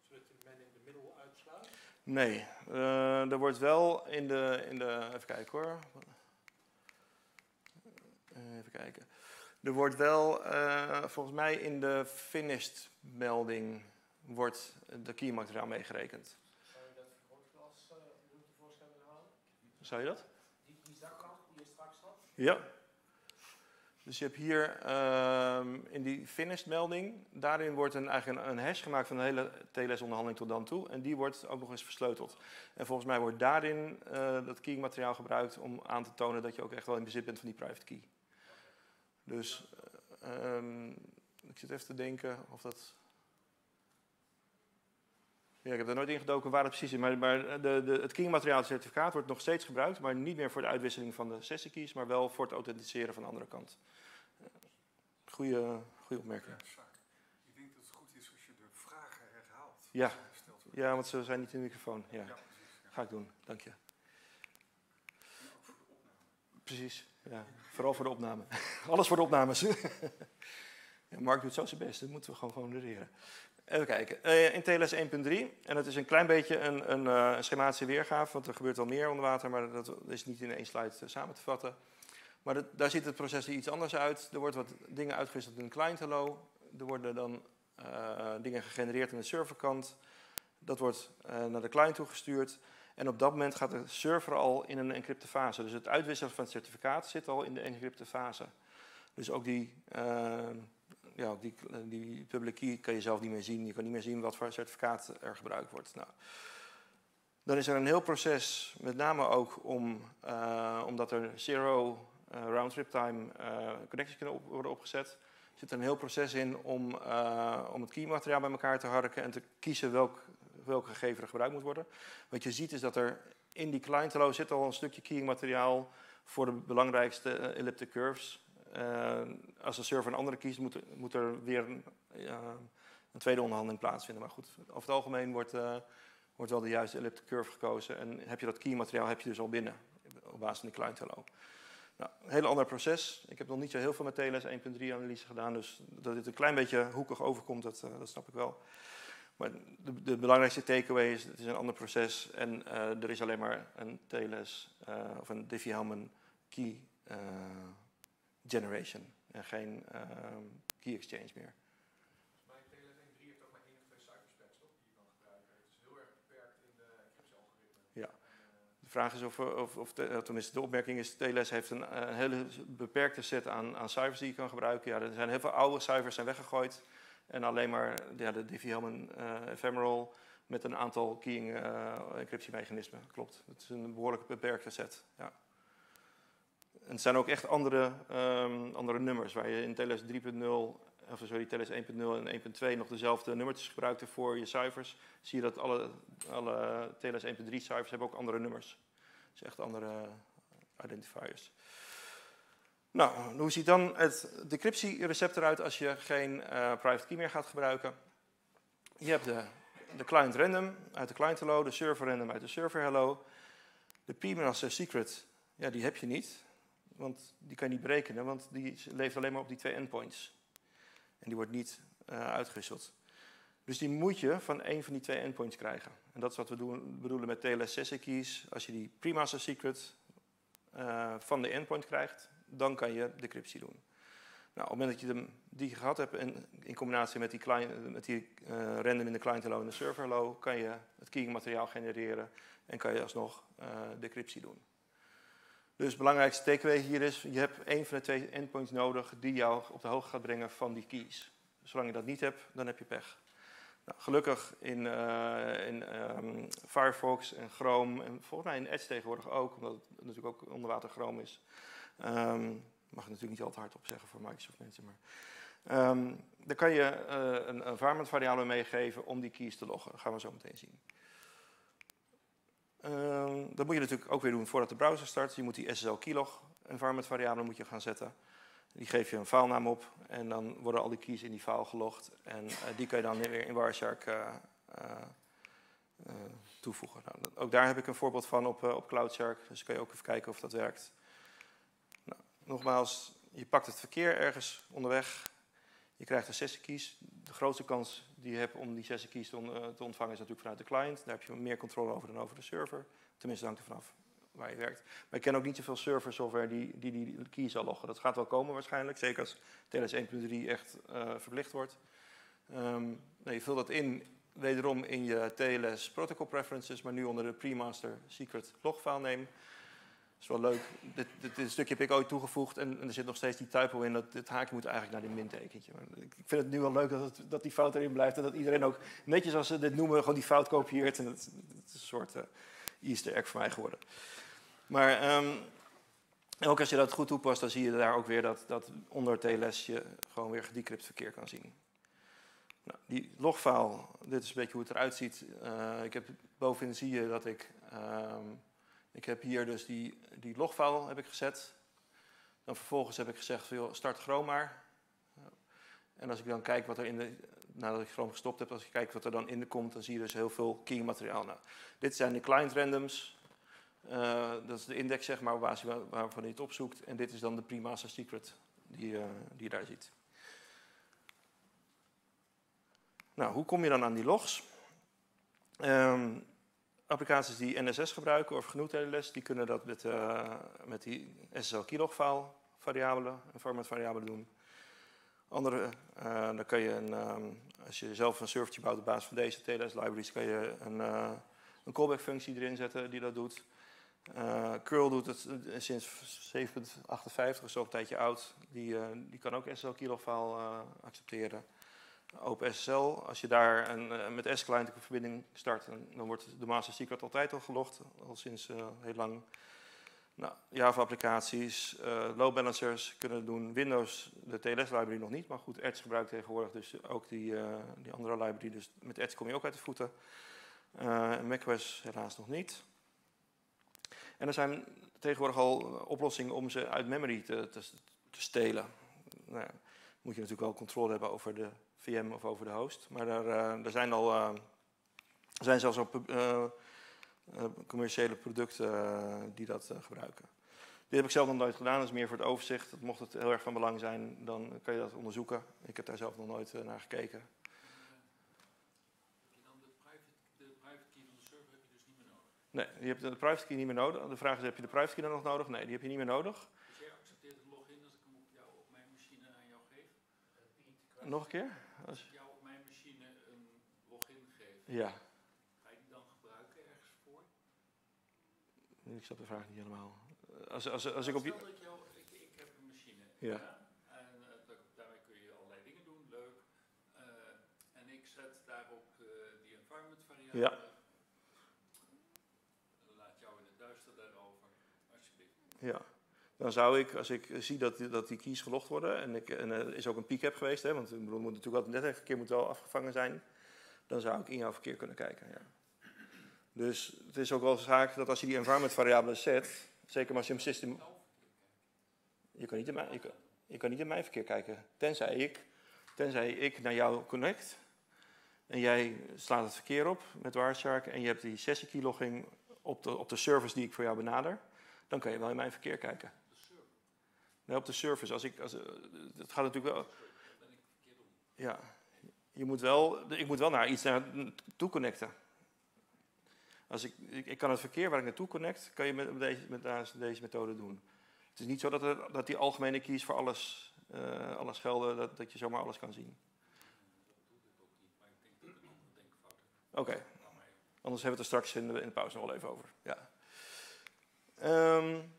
S4: zodat je men in de middel uitsluit?
S2: Nee, uh, er wordt wel in de, in de. Even kijken hoor. Even kijken. Er wordt wel, uh, volgens mij in de finished melding wordt de keymateriaal meegerekend.
S5: Zou je dat vergrootglas uh, tevoorschijn halen?
S2: Zou je dat?
S5: Die, die zakkant die je straks had?
S2: Ja. Dus je hebt hier uh, in die finished melding, daarin wordt een, eigenlijk een, hash gemaakt van de hele TLS-onderhandeling tot dan toe. En die wordt ook nog eens versleuteld. En volgens mij wordt daarin uh, dat keying materiaal gebruikt om aan te tonen dat je ook echt wel in bezit bent van die private key. Dus uh, um, ik zit even te denken of dat... Ja, ik heb er nooit ingedoken waar het precies is. Maar, maar de, de, het keying-materiaal certificaat wordt nog steeds gebruikt, maar niet meer voor de uitwisseling van de sessie keys, maar wel voor het authenticeren van de andere kant. Goeie, goeie opmerking.
S1: Ja, ik denk dat het goed is als je de vragen herhaalt.
S2: Ja, ja want ze zijn niet in de microfoon. Ja. Ga ik doen, dank je. Precies, ja. vooral voor de opname. Alles voor de opnames. ja, Mark doet zo zijn best, dat moeten we gewoon, gewoon leren. Even kijken. Uh, in TLS 1.3, en dat is een klein beetje een, uh, een, schematische weergave, want er gebeurt wel meer onder water, maar dat is niet in één slide uh, samen te vatten. Maar dat, daar ziet het proces er iets anders uit. Er wordt wat dingen uitgewisseld in een client hello. Er worden dan dingen gegenereerd aan de serverkant. Dat wordt naar de client toegestuurd. En op dat moment gaat de server al in een encrypte fase. Dus het uitwisselen van het certificaat zit al in de encrypte fase. Dus ook die ja, die, die public key kan je zelf niet meer zien. Je kan niet meer zien wat voor certificaat er gebruikt wordt. Nou, dan is er een heel proces, met name ook om, uh, omdat er zero uh, round-trip time uh, connecties kunnen worden opgezet, zit er een heel proces in om, om het keymateriaal bij elkaar te harken en te kiezen welk, welke gegeven er gebruikt moet worden. Wat je ziet is dat er in die client zit al een stukje keying materiaal voor de belangrijkste elliptic curves. Uh, als de server een andere kiest, moet, moet er weer een, een, tweede onderhandeling plaatsvinden. Maar goed, over het algemeen wordt, uh, wordt wel de juiste elliptic curve gekozen. En heb je dat key materiaal heb je dus al binnen, op basis van die client hello. Nou, een heel ander proces. Ik heb nog niet zo heel veel met TLS 1.3 analyse gedaan, dus dat dit een klein beetje hoekig overkomt, dat, dat snap ik wel. Maar de, de, belangrijkste takeaway is, het is een ander proces en er is alleen maar een TLS of een Diffie-Hellman key generation en geen uh, key exchange meer.
S5: Mijn TLS 1.3 heeft ook maar één of twee cypherspans toch, die je kan gebruiken. Het is heel erg beperkt in de encryptie-algoritme.
S2: Ja. De vraag is of, of, of de, tenminste de opmerking is, TLS heeft een, een, hele beperkte set aan, aan cijfers die je kan gebruiken. Ja, er zijn heel veel oude cijfers zijn weggegooid en alleen maar ja, de Diffie-Hellman uh, ephemeral met een aantal keying uh, encryptiemechanismen. Klopt, het is een behoorlijk beperkte set. Ja. En het zijn ook echt andere, um, andere nummers, waar je in TLS 3.0, of sorry, TLS 1.0 en 1.2 nog dezelfde nummertjes gebruikte voor je cijfers. Zie je dat alle, alle TLS 1.3 cijfers hebben ook andere nummers. Dus echt andere identifiers. Nou, hoe ziet dan het decryptierecept eruit als je geen uh, private key meer gaat gebruiken? Je hebt de, de client random uit de client hello, de server random uit de server hello. De p-master secret, ja, die heb je niet. Want die kan je niet berekenen, want die leeft alleen maar op die twee endpoints. En die wordt niet uh, uitgewisseld. Dus die moet je van één van die twee endpoints krijgen. En dat is wat we bedoelen met TLS keys. Als je die pre-master secret uh, van de endpoint krijgt, dan kan je decryptie doen. Nou, op het moment dat je die gehad hebt in, in combinatie met die, klein, met die uh, random in de client hello en de server hello, kan je het keying materiaal genereren en kan je alsnog decryptie doen. Dus het belangrijkste takeaway hier is, je hebt één van de twee endpoints nodig die jou op de hoogte gaat brengen van die keys. Zolang je dat niet hebt, dan heb je pech. Nou, gelukkig in, eh, in ehm, Firefox en Chrome en volgens mij in Edge tegenwoordig ook, omdat het natuurlijk ook onderwater Chrome is. Ehm mag ik natuurlijk niet al te hard op zeggen voor Microsoft mensen, maar ehm, dan kan je eh, een environment variabele meegeven om die keys te loggen. Dat gaan we zo meteen zien. Ehm, dat moet je natuurlijk ook weer doen voordat de browser start. Je moet die SSL keylog environment variabele moet je gaan zetten. Die geef je een filenaam op en dan worden al die keys in die file gelogd. En uh, die kan je dan weer in Wireshark uh, uh, toevoegen. Nou, ook daar heb ik een voorbeeld van op, op CloudShark. Dus kun je ook even kijken of dat werkt. Nou, nogmaals, je pakt het verkeer ergens onderweg. Je krijgt een sessie keys. De grootste kans die je hebt om die sessie keys te, on, te ontvangen is natuurlijk vanuit de client. Daar heb je meer controle over dan over de server. Tenminste, hangt er vanaf waar je werkt. Maar ik ken ook niet zoveel server software die die, die, die key zal loggen. Dat gaat wel komen waarschijnlijk, zeker als TLS 1.3 echt uh, verplicht wordt. Um, nou, je vult dat in, wederom in je TLS protocol preferences, maar nu onder de pre-master secret log file name. Dat is wel leuk. Dit, dit, stukje heb ik ooit toegevoegd en, er zit nog steeds die typo in. Dat dit haakje moet eigenlijk naar die mintekentje. Ik vind het nu wel leuk dat, dat die fout erin blijft en dat iedereen ook netjes als ze dit noemen gewoon die fout kopieert. En het is een soort uh, easter egg voor mij geworden. Maar um, ook als je dat goed toepast, dan zie je daar ook weer dat, dat onder TLS je gewoon weer gedecrypt verkeer kan zien. Nou, die logfile, dit is een beetje hoe het eruit ziet. Uh, ik heb, bovenin zie je dat ik, um, ik heb hier dus die, die logfile heb ik gezet. Dan vervolgens heb ik gezegd, start Chrome maar. En als ik dan kijk wat er in de, nadat ik Chrome gestopt heb, als ik kijk wat er dan in de komt, dan zie je dus heel veel key materiaal. Nou, dit zijn de client randoms. Uh, dat is de index zeg maar, waarvan je het opzoekt. En dit is dan de pre-master secret die, uh, die je daar ziet. Nou, hoe kom je dan aan die logs? Um, applicaties die NSS gebruiken of GNU TLS, die kunnen dat met, uh, met die SSL keylog file variabelen, een format variabele doen. Andere, dan kan je, een, um, als je zelf een servertje bouwt op basis van deze TLS libraries, kan je een, een callback functie erin zetten die dat doet. Curl doet het sinds 7.58, is al een tijdje oud. Die, die kan ook SSL keylogfile uh, accepteren. OpenSSL, als je daar een, met S-client een verbinding start, dan, wordt de master secret altijd al gelogd, al sinds heel lang. Nou, Java-applicaties, load balancers kunnen doen. Windows, de TLS-library nog niet, maar goed, Edge gebruikt tegenwoordig dus ook die, die andere library. Dus met Edge kom je ook uit de voeten. macOS helaas nog niet. En er zijn tegenwoordig al oplossingen om ze uit memory te, te, te stelen. Nou, moet je natuurlijk wel controle hebben over de VM of over de host. Maar daar, uh, er zijn al uh, er zijn zelfs al uh, commerciële producten die dat gebruiken. Dit heb ik zelf nog nooit gedaan, dat is meer voor het overzicht. Dat mocht het heel erg van belang zijn, dan kan je dat onderzoeken. Ik heb daar zelf nog nooit naar gekeken. Nee, je hebt de private key niet meer nodig. De vraag is, heb je de private key dan nog nodig? Nee, die heb je niet meer nodig.
S6: Dus jij accepteert een login als ik hem op, jou, op mijn machine aan jou geef?
S2: Nog een keer?
S6: Als ik jou op mijn machine een login geef,
S2: ja.
S6: ga je die dan gebruiken ergens voor?
S2: Ik snap de vraag niet helemaal. Als, als, als ik op je...
S6: Stel dat jou, ik, ik heb een machine.
S2: Ja.
S6: ja en uh, daarmee kun je allerlei dingen doen, leuk. Uh, en ik zet daarop uh, die environment variabele.
S2: Ja. Ja, dan zou ik, als ik zie dat, dat die keys gelogd worden, en, ik, en er is ook een piek heb geweest, hè, want ik bedoel, moet natuurlijk altijd net een keer moet wel afgevangen zijn, dan zou ik in jouw verkeer kunnen kijken. Ja. Dus het is ook wel zaak dat als je die environment variabelen zet, zeker als je hem system... Je kan, niet in mijn, je, kan, je kan niet in mijn verkeer kijken, tenzij ik, tenzij ik naar jou connect en jij slaat het verkeer op met Wireshark en je hebt die sessie keylogging op de, op de service die ik voor jou benader dan kan je wel in mijn verkeer kijken. Op de service. Als ik, als, het gaat natuurlijk wel. Ja, je moet wel, ik moet wel naar iets naar, toe connecten. Als ik, ik, kan het verkeer waar ik naartoe connect, kan je met deze, met deze methode doen. Het is niet zo dat, er, dat die algemene keys voor alles, uh, alles gelden, dat, dat je zomaar alles kan zien. Oké, anders hebben we het er straks in de, in de pauze nog wel even over. Ja. Um,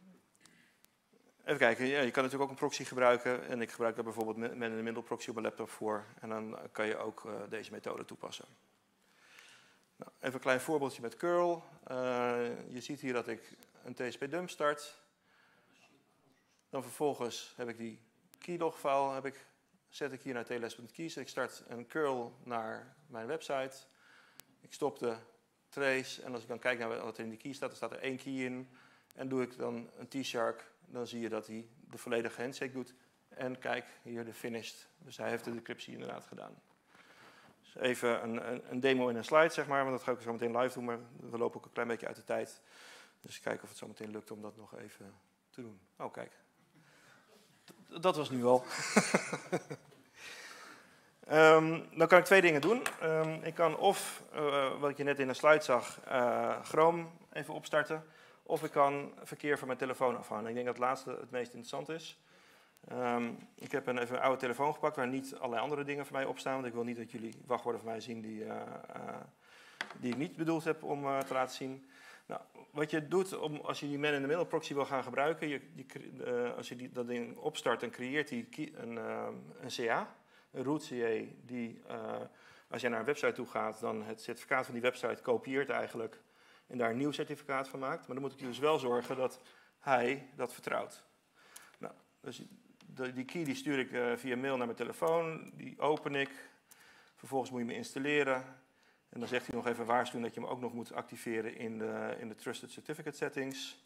S2: Even kijken, je kan natuurlijk ook een proxy gebruiken. En ik gebruik daar bijvoorbeeld met een middel proxy op mijn laptop voor. En dan kan je ook eh, deze methode toepassen. Nou, even een klein voorbeeldje met curl. Eh, je ziet hier dat ik een TSP-dump start. Dan vervolgens heb ik die keylog file, heb ik, zet ik hier naar tls.keys. Ik start een curl naar mijn website. Ik stop de trace en als ik dan kijk naar wat er in die key staat, dan staat er één key in. En doe ik dan een T-Shark, dan zie je dat hij de volledige handshake doet. En kijk, hier de finished. Dus hij heeft de decryptie inderdaad gedaan. Dus even een, een, een demo in een slide, zeg maar, want dat ga ik zo meteen live doen, maar we lopen ook een klein beetje uit de tijd. Dus kijken of het zo meteen lukt om dat nog even te doen. Oh, kijk. Dat was nu al. Ehm, dan kan ik twee dingen doen. Ehm, ik kan of, eh, wat je net in een slide zag, eh, Chrome even opstarten. Of ik kan verkeer van mijn telefoon afhalen. Ik denk dat het laatste het meest interessant is. Ehm, ik heb een, even een oude telefoon gepakt waar niet allerlei andere dingen voor mij op staan. Want ik wil niet dat jullie wachtwoorden van mij zien die, eh, eh, die ik niet bedoeld heb om eh, te laten zien. Nou, wat je doet om, als je die man-in-the-middle proxy wil gaan gebruiken, je, als je die, dat ding opstart, dan creëert hij een, eh, een CA, een root CA, die als jij naar een website toe gaat, dan het certificaat van die website kopieert eigenlijk en daar een nieuw certificaat van maakt. Maar dan moet ik dus wel zorgen dat hij dat vertrouwt. Nou, dus die key die stuur ik eh, via mail naar mijn telefoon, die open ik. Vervolgens moet je me installeren. En dan zegt hij nog even waarschuwen dat je hem ook nog moet activeren in de, in de Trusted Certificate settings.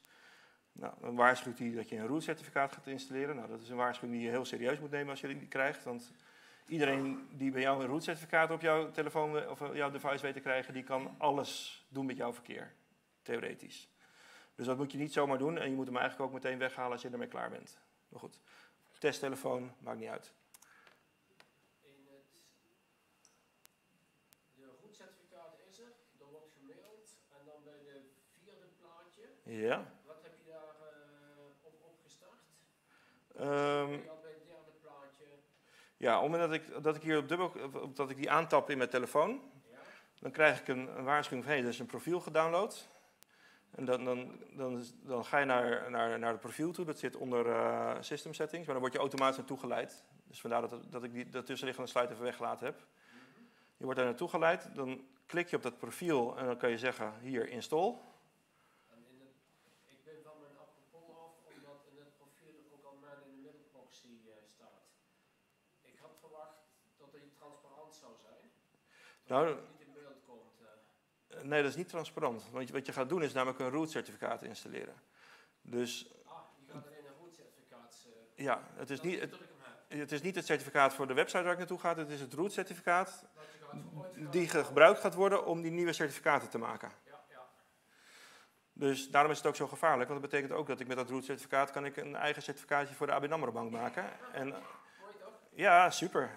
S2: Nou, dan waarschuwt hij dat je een root certificaat gaat installeren. Nou, dat is een waarschuwing die je heel serieus moet nemen als je die krijgt. Want iedereen die bij jou een root certificaat op jouw telefoon of jouw device weet te krijgen, die kan alles doen met jouw verkeer. Theoretisch. Dus dat moet je niet zomaar doen en je moet hem eigenlijk ook meteen weghalen als je ermee klaar bent. Maar goed, testtelefoon, maakt niet uit.
S7: In het, de roetcertificaat is er, er wordt gemaild en dan bij de vierde plaatje,
S2: Ja.
S7: wat heb je daar eh, op opgestart?
S2: Ehm,
S7: Ben je al bij het derde plaatje?
S2: Ja, omdat ik, dat ik hier op dubbel, dat ik die aantap in mijn telefoon, dan krijg ik een, waarschuwing van hé, hey, is een profiel gedownload. En dan, dan, dan, dan ga je naar, naar, naar het profiel toe, dat zit onder eh, system settings, maar dan word je automatisch naartoe geleid. Dus vandaar dat, dat ik die, dat tussenliggende slide even weggelaten heb. Je wordt daar naartoe geleid, dan klik je op dat profiel en dan kan je zeggen hier install.
S7: En in het, ik ben van mijn apropos af, omdat in het profiel ook al man in de middelproxy eh, staat. Ik had verwacht dat die transparant zou zijn. Dat
S2: Nou,
S7: het niet in beeld komt. eh.
S2: Nee, dat is niet transparant. Want wat je gaat doen is namelijk een root certificaat installeren. Dus
S7: ah, je gaat alleen een roetcertificaat. eh,
S2: ja, het is, niet, het, is niet het certificaat voor de website waar ik naartoe ga. Het is het root certificaat
S7: Dat je gaat voor ooit gaat
S2: die gebruikt gaat worden om die nieuwe certificaten te maken.
S7: Ja, ja.
S2: Dus daarom is het ook zo gevaarlijk. Want dat betekent ook dat ik met dat root certificaat kan ik een eigen certificaatje voor de ABN AMRO bank maken. En ja, super.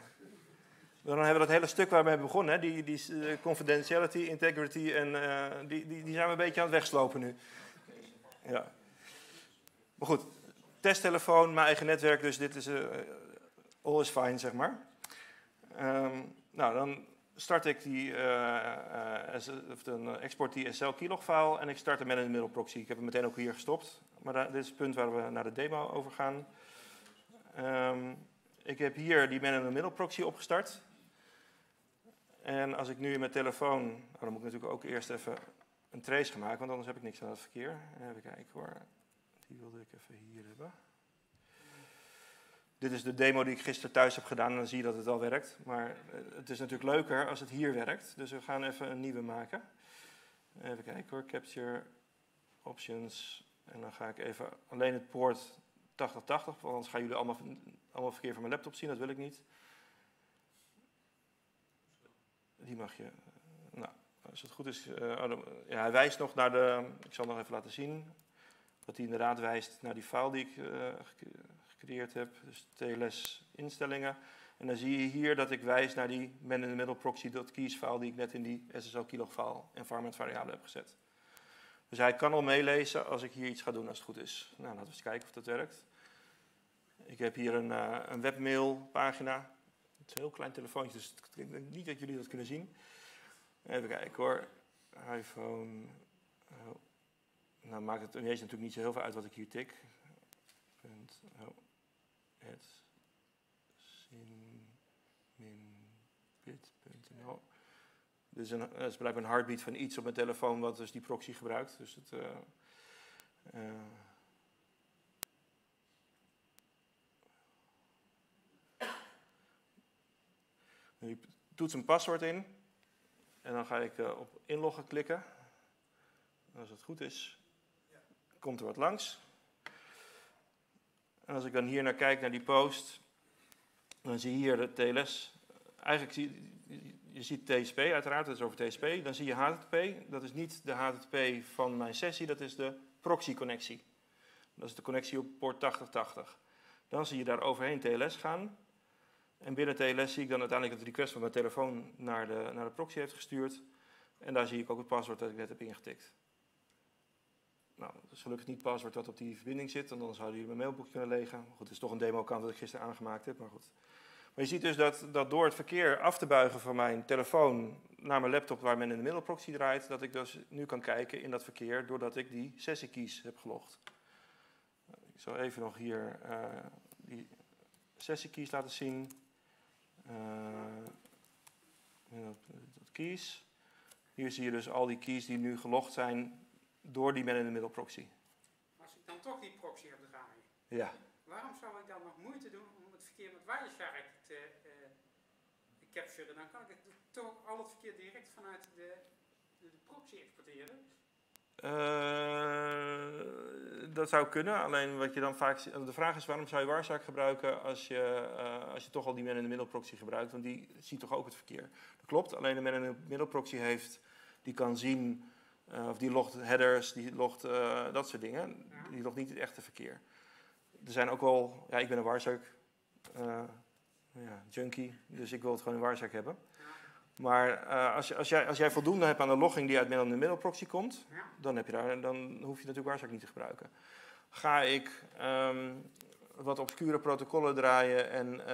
S2: Dan hebben we dat hele stuk waar we hebben begonnen, hè, die, die eh, confidentiality, integrity, en eh, die, die, die zijn we een beetje aan het wegslopen nu. Ja. Maar goed, testtelefoon, mijn eigen netwerk, dus dit is eh all is fine, zeg maar. Ehm, nou, dan start ik die, of dan export die SL keylog file en ik start een middel proxy. Ik heb hem meteen ook hier gestopt, maar dit is het punt waar we naar de demo over gaan. Ehm, ik heb hier die man in the middle proxy opgestart. En als ik nu in mijn telefoon, nou, dan moet ik natuurlijk ook eerst even een trace gaan maken, want anders heb ik niks aan het verkeer. Even kijken hoor. Die wilde ik even hier hebben. Dit is de demo die ik gisteren thuis heb gedaan en dan zie je dat het al werkt. Maar eh, het is natuurlijk leuker als het hier werkt. Dus we gaan even een nieuwe maken. Even kijken hoor. Capture options. En dan ga ik even alleen het poort 8080, want anders gaan jullie allemaal, allemaal verkeer van mijn laptop zien. Dat wil ik niet. Die mag je. Nou, als het goed is. eh, oh, dan- ja, hij wijst nog naar de. Ik zal nog even laten zien. Dat hij inderdaad wijst naar die file die ik eh, gecre- gecreëerd heb. Dus TLS instellingen. En dan zie je hier dat ik wijs naar die man in the middle proxy.keys file die ik net in die SSL keylog file environment variabele heb gezet. Dus hij kan al meelezen als ik hier iets ga doen als het goed is. Nou, laten we eens kijken of dat werkt. Ik heb hier een, eh, een webmail pagina. Het is heel klein telefoontje, dus ik denk niet dat jullie dat kunnen zien. Even kijken hoor. iPhone. Oh. Nou maakt het ineens natuurlijk niet zo heel veel uit wat ik hier tik. punt, oh, at sin-bit.nl. Dus een, dat is blijkbaar een heartbeat van iets op mijn telefoon wat dus die proxy gebruikt. Dus het, eh, eh, toets een paswoord in en dan ga ik eh, op inloggen klikken. En als het goed is, komt er wat langs. En als ik dan hier naar kijk, naar die post, dan zie je hier de TLS. Eigenlijk zie je, je ziet TSP uiteraard, dat is over TSP. Dan zie je HTTP, dat is niet de HTTP van mijn sessie, dat is de proxy-connectie. Dat is de connectie op poort 8080. Dan zie je daar overheen TLS gaan. En binnen TLS zie ik dan uiteindelijk dat de request van mijn telefoon naar de, naar de proxy heeft gestuurd. En daar zie ik ook het paswoord dat ik net heb ingetikt. Nou, dat is gelukkig niet het paswoord dat op die verbinding zit, want dan zouden jullie mijn mailboek kunnen legen. Goed, het is toch een demo-account dat ik gisteren aangemaakt heb, maar goed. Maar je ziet dus dat, dat door het verkeer af te buigen van mijn telefoon naar mijn laptop waar men in de middelproxy draait, dat ik dus nu kan kijken in dat verkeer doordat ik die sessiekeys heb gelogd. Ik zal even nog hier uh, die sessiekeys laten zien. Uh, dat keys. Hier zie je dus al die keys die nu gelogd zijn door die man in de middelproxy.
S8: Als ik dan toch die proxy heb draaien,
S2: ja.
S8: waarom zou ik dan nog moeite doen om het verkeer met Wireshark te uh, capturen? Dan kan ik het toch al het verkeer direct vanuit de, de, de proxy exporteren.
S2: Uh, dat zou kunnen, alleen wat je dan vaak De vraag is waarom zou je Wireshark gebruiken als je, uh, als je toch al die man in de middelproxy gebruikt, want die ziet toch ook het verkeer. Dat klopt, alleen de man in de middelproxy heeft, die kan zien uh, of die logt headers, die logt dat soort dingen. Die logt niet het echte verkeer. Er zijn ook wel, ja, ik ben een Warzak uh, ja, junkie, dus ik wil het gewoon in Warzak hebben. Maar als, je, als, jij, als jij voldoende hebt aan de logging die uit de middelproxy komt,
S8: ja.
S2: dan, heb je daar, dan hoef je natuurlijk Warzak niet te gebruiken. Ga ik um, wat obscure protocollen draaien en,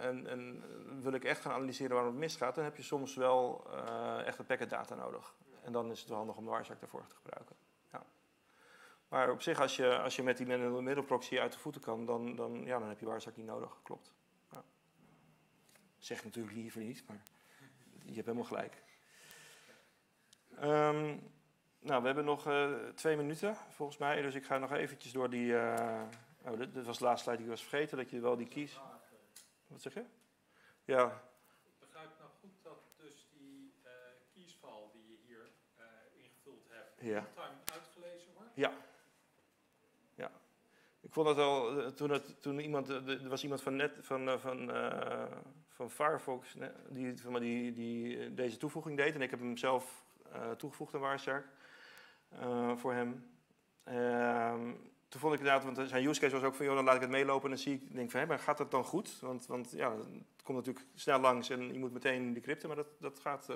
S2: en, en, wil ik echt gaan analyseren waarom het misgaat, dan heb je soms wel echt een packet data nodig. En dan is het wel handig om de Wireshark daarvoor te gebruiken. Ja. Maar op zich, als je, als je met die middelproxy uit de voeten kan, dan, dan, ja, dan heb je Wireshark niet nodig. Klopt. Ja. Zeg natuurlijk liever niet, maar je hebt helemaal gelijk. Um, nou, we hebben nog uh, twee minuten volgens mij, dus ik ga nog eventjes door die... Uh, oh, dit, dit, was de laatste slide die ik was vergeten, dat je wel die kies... Wat zeg je? Ja, ja.
S4: uitgelezen wordt?
S2: Ja. Ja. Ik vond het al, toen, het, toen iemand, er was iemand van, net, van, van, uh, van Firefox die, van, die, die deze toevoeging deed. En ik heb hem zelf uh, toegevoegd aan Wireshark uh, voor hem. Ehm, toen vond ik inderdaad, want zijn use case was ook van, joh, dan laat ik het meelopen en dan zie ik, denk van, hé, maar gaat dat dan goed? Want, want ja, het komt natuurlijk snel langs en je moet meteen decrypten, maar dat, dat gaat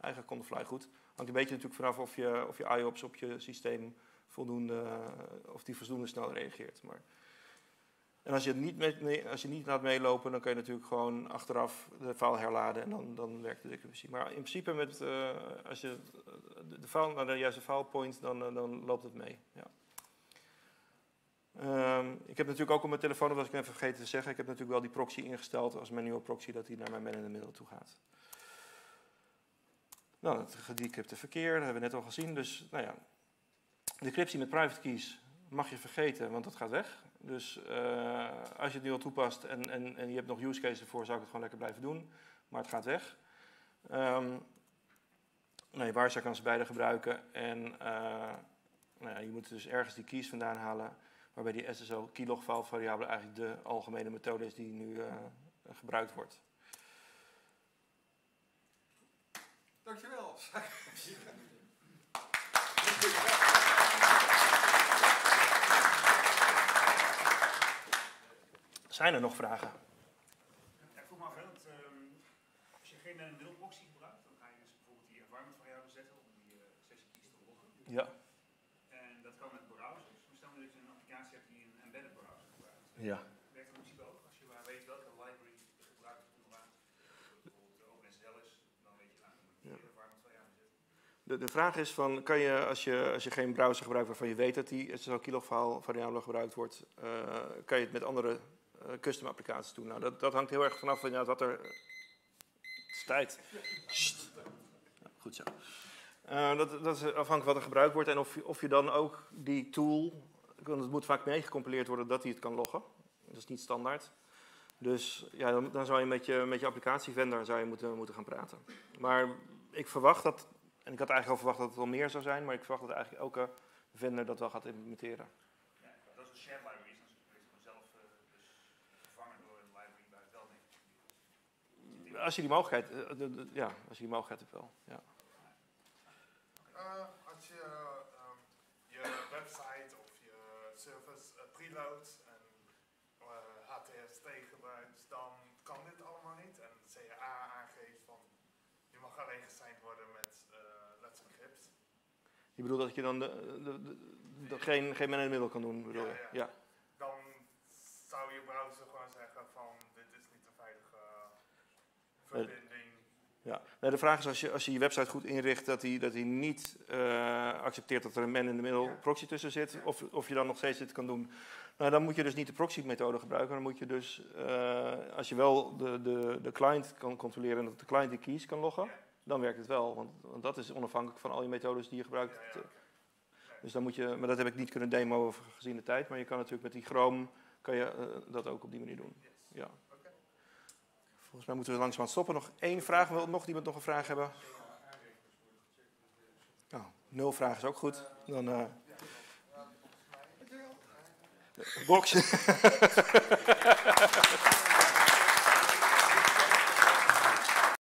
S2: eigenlijk on the fly goed. Hangt een beetje natuurlijk vanaf of je, of je IOPS op je systeem voldoende, of die voldoende snel reageert. Maar, en als je, het niet als je niet laat meelopen, dan kun je natuurlijk gewoon achteraf de file herladen en dan, dan werkt de decryptie. Maar in principe, met, uh, als je de, file naar de juiste file point, dan, dan loopt het mee. Ja. Um, ik heb natuurlijk ook op mijn telefoon, dat was ik even vergeten te zeggen, ik heb natuurlijk wel die proxy ingesteld als manual proxy, dat die naar mijn man in de middel toe gaat. Nou, het gedecrypte verkeer, dat hebben we net al gezien. Dus, nou ja, decryptie met private keys mag je vergeten, want dat gaat weg. Dus uh, als je het nu al toepast en, en, en je hebt nog use cases ervoor, zou ik het gewoon lekker blijven doen. Maar het gaat weg. Um, nou, Wireshark kan ze beide gebruiken. En uh, nou ja, je moet dus ergens die keys vandaan halen, waarbij die SSL keylog file variabele eigenlijk de algemene methode is die nu uh, gebruikt wordt.
S1: Dankjewel.
S2: Zijn er nog vragen?
S3: Ja, ik vroeg me af, um, als je geen middelproxy gebruikt, dan ga je dus bijvoorbeeld die environment variabele zetten om die uh, sessie keys te loggen.
S2: Ja.
S3: En dat kan met browsers. Maar stel nu dat je een applicatie hebt die een embedded browser gebruikt.
S2: Ja.
S3: Werkt dat in principe ook? Als je maar weet welke library gebruikt is, bijvoorbeeld OpenSL is, dan weet je, nou, moet je ja. environment variabele zetten.
S2: De, de vraag is van, kan je als, je als je geen browser gebruikt waarvan je weet dat die kilofile variabele gebruikt wordt, eh, kan je het met andere eh, custom applicaties doen? Nou, dat, dat hangt heel erg vanaf inderdaad wat er... Het is tijd. Sst. Ja, goed zo. Eh, dat, dat is afhankelijk wat er gebruikt wordt en of of je dan ook die tool, want het moet vaak meegecompileerd worden dat hij het kan loggen. Dat is niet standaard. Dus ja, dan, dan zou je met je, met je applicatievendor zou je moeten, moeten gaan praten. Maar ik verwacht dat, en ik had eigenlijk al verwacht dat het wel meer zou zijn, maar ik verwacht dat eigenlijk elke vendor dat wel gaat implementeren.
S3: Ja, dat is een shared library, is dan kun je het gewoon zelf eh, dus vervangen door een library waar het wel mee.
S2: Als je die mogelijkheid, eh, de- de- ja, als je die mogelijkheid hebt wel. Ja.
S9: Eh, als je ehm, je website of je service eh, preloadt en HTST gebruikt, dan kan dit allemaal niet. En CA aangeeft van je mag alleen gesigned worden met Let's Encrypt.
S2: Je bedoelt dat je dan de, de, de- de- geen, geen man in het middel kan doen, bedoel je?
S9: Ja,
S2: Ja.
S9: ja. Dan zou je browser gewoon zeggen van dit is niet een veilige verbinding.
S2: Ja, nee, de vraag is als je, als je je website goed inricht dat hij dat hij niet eh, accepteert dat er een man in de middel proxy tussen zit, of, of je dan nog steeds dit kan doen. Nou, dan moet je dus niet de proxy methode gebruiken. Dan moet je dus, eh, als je wel de, de, de client kan controleren en dat de client die keys kan loggen, dan werkt het wel. Want, want dat is onafhankelijk van al je methodes die je gebruikt.
S9: Ja, ja, oké.
S2: Dus dan moet je, maar dat heb ik niet kunnen demoen gezien de tijd, maar je kan natuurlijk met die Chrome kan je, eh, dat ook op die manier doen. Ja. Volgens mij moeten we langzaam stoppen. Nog één vraag. Wil nog iemand nog een vraag hebben? Nou, nul vragen is ook goed. Dan box.